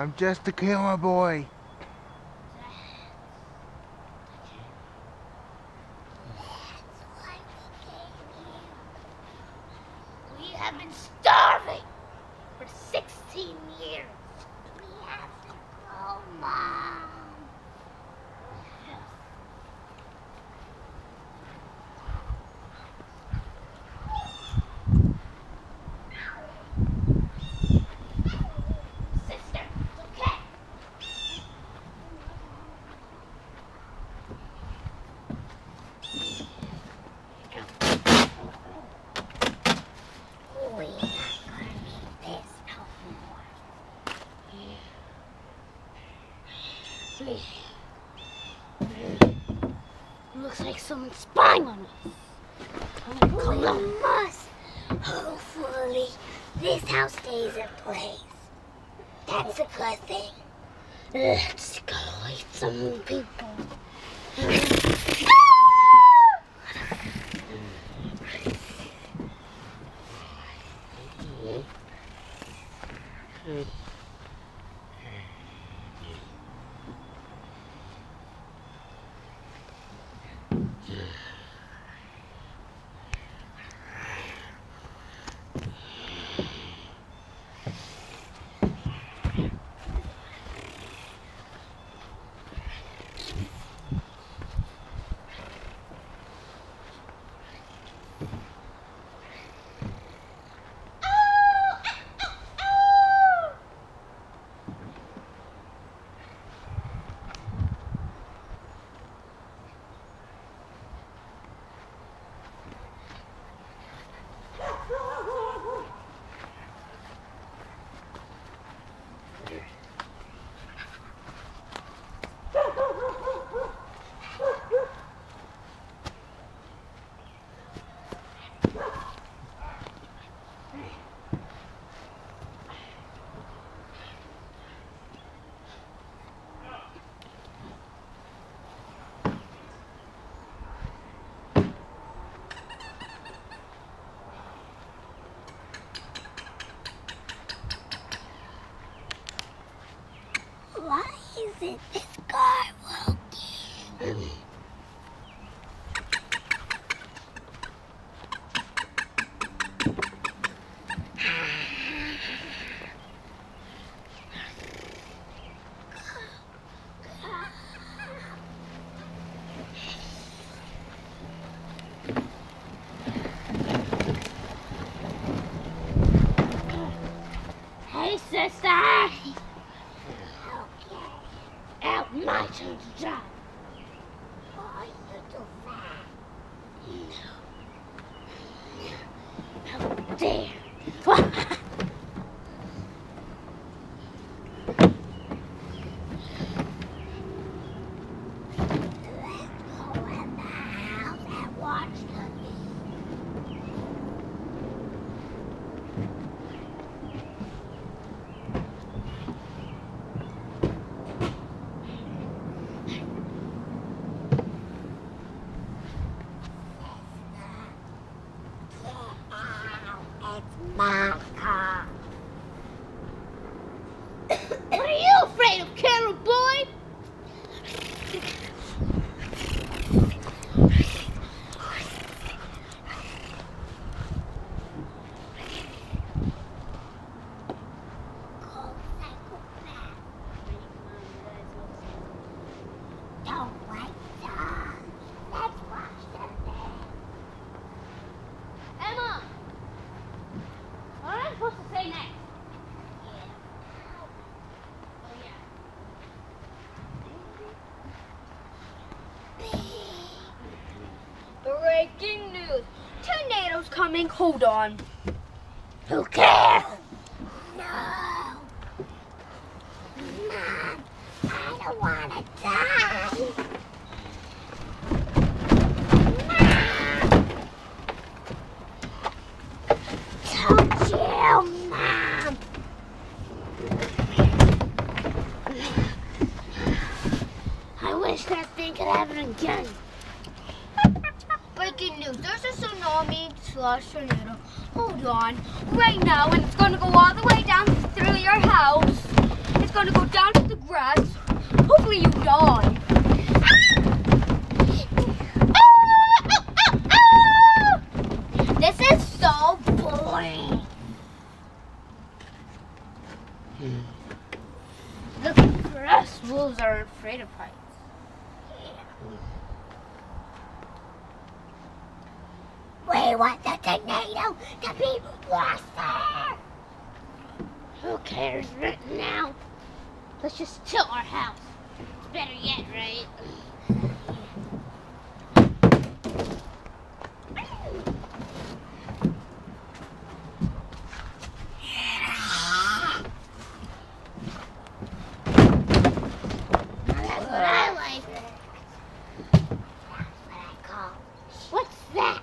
I'm just a camera boy. We have been starving for 16 years. We have to go, Mom. Sister, it's okay. We're not gonna need this no more. Looks like someone's spying on us. Must. Hopefully, this house stays in place. That's a good thing. Let's go eat some people. Why isn't this car working? Hey, sister! Okay. Out my turn to drive. Why you so fast? No. How dare. Let's go in the house and watch the It's my car. what are you afraid of, Carol boy? Don't like dogs. Let's watch them there. Emma! What am I supposed to say next? News. Tornadoes coming. Hold on. Who cares? No. Mom, I don't want to die. Mom. You, Mom. I wish that thing could happen again. Breaking news. There's a tornado. Hold on. Right now, and it's going to go all the way down through your house. It's gonna go down to the grass. Hopefully you die. This is so boring. The grass wolves are afraid of heights. We want the tornado to be worse. Who cares right now? Let's just tilt our house. It's better yet, right? That's what I like. That's what I call. What's that?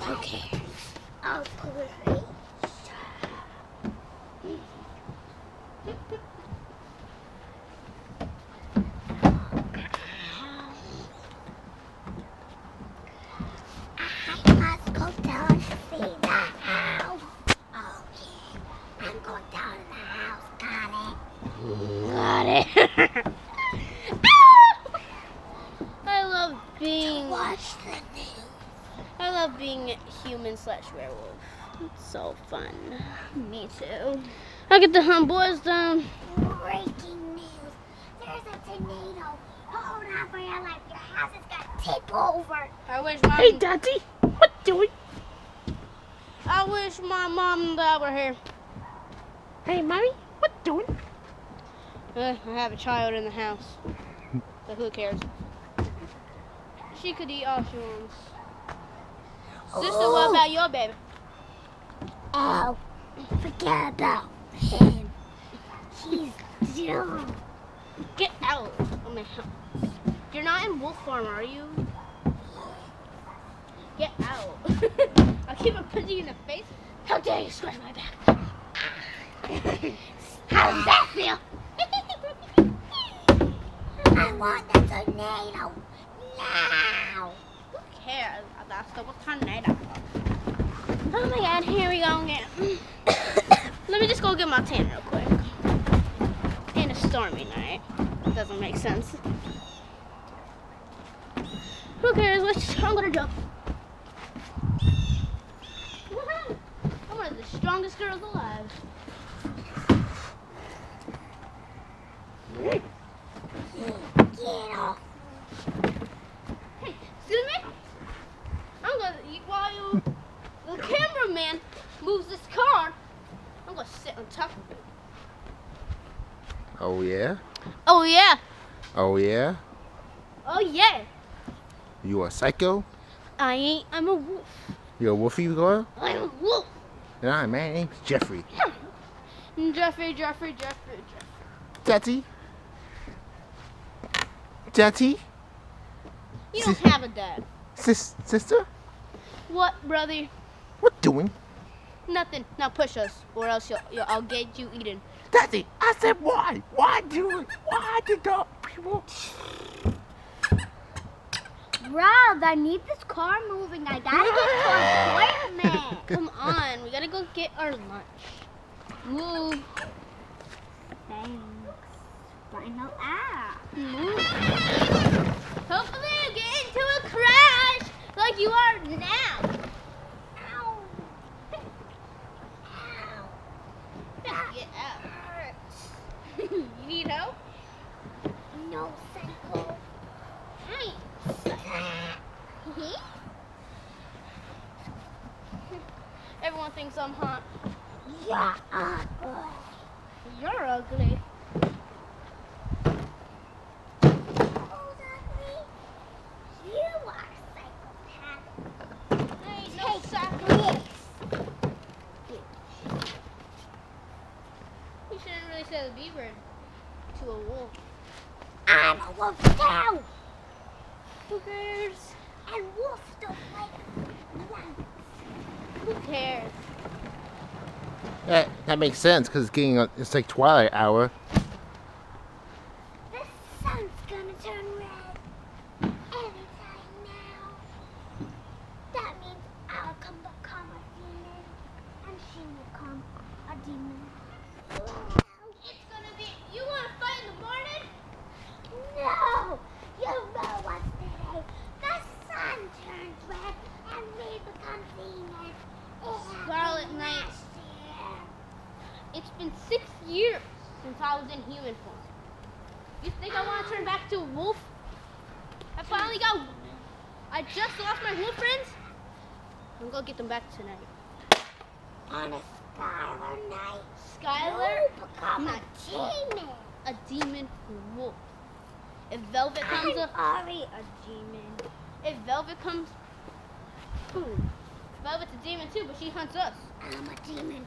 Who cares? Oh, great. I must go down to see the house. Oh, yeah. I'm going down to the house. Got it. Got it. I love being Watch the news. I love being human slash werewolf. It's so fun. Me too. I get the hunt boys down. Breaking news. There's a tornado. Hold on for your life. Your house is going to tip over. I wish mom Hey, Daddy, what doing? I wish my mom and dad were here. Hey, Mommy, what doing? Uh, I have a child in the house. But who cares? She could eat all she wants. Sister, what oh. about your baby? Oh, forget about him. He's dumb. Get out of my house. You're not in Wolf Farm, are you? Get out. I'll keep on punching you in the face. How dare you scratch my back? How does that feel? I want the tornado now. Who cares? That's the tornado. Oh my god, here we go again. Let me just go get my tan real quick. In a stormy night. Doesn't make sense. Who cares? Let's, I'm gonna jump. I'm one of the strongest girls alive. Get off. Hey, excuse me? I'm gonna, you- while you, the cameraman moves this car, I'm gonna sit on top of it. Oh, yeah? Oh yeah, Oh, yeah? oh yeah. You a psycho? I ain't, I'm a wolf. You a woofy girl? I'm a wolf. Nah, my name's Jeffrey. Jeffrey, Jeffrey, Jeffrey, Jeffrey. Daddy? Daddy? You don't have a dad. Sis sister? What, brother? What doing? Nothing. Now push us, or else you'll, you'll, I'll get you eaten. Daddy, I said why? Why do it? Why did the people? Rob, I need this car moving. I gotta get to an appointment. Come on, we gotta go get our lunch. Move, Thanks. Final act. move. Hopefully you get into a crash like you are now. Ow. Ow. Just get out. you need help? No cycle. Hey. Everyone thinks I'm hot. Yeah. Uh, You're ugly. Who's ugly? You are psychopath. Ain't no Take You shouldn't really say the B word to a wolf. I'm a wolf too. Who cares? Who cares? That, that makes sense because it's getting it's like twilight hour. The sun's gonna turn red anytime now. That means I'll come become a demon, and she will come been six years since I was in human form. You think I want to turn back to a wolf? I finally got. I just lost my wolf friends. I'm gonna get them back tonight. On a Skylar night. Skylar, You become a demon. a demon wolf. If Velvet comes I'm up, already a demon. if Velvet comes, Velvet's a demon too, but she hunts us. I'm a demon.